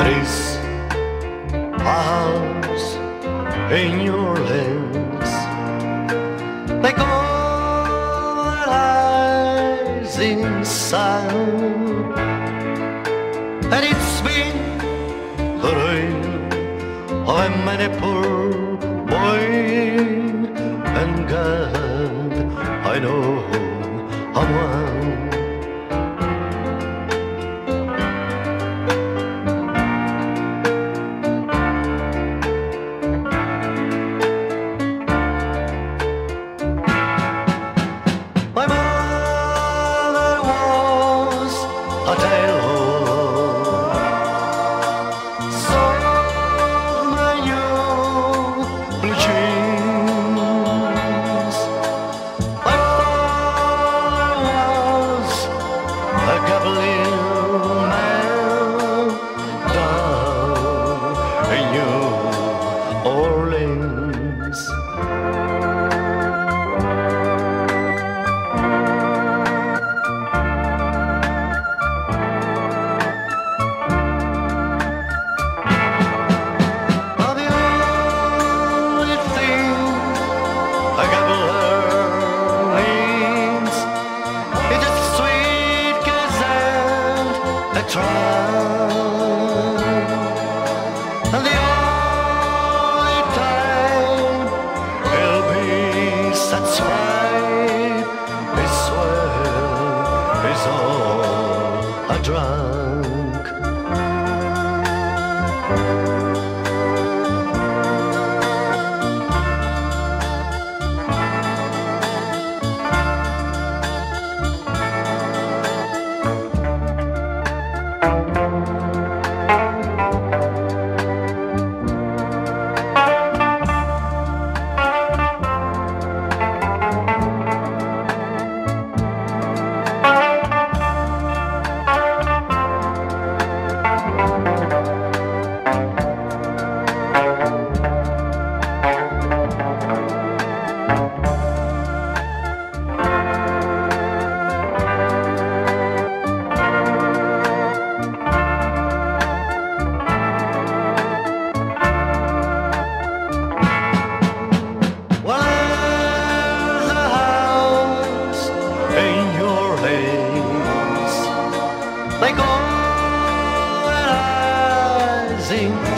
place a house in New Orleans. They call it rising sun, and it's been the ruin of many poor boy. And God, I know I'm one. Trunk. And the only time he'll be satisfied is when he's all a drunk. They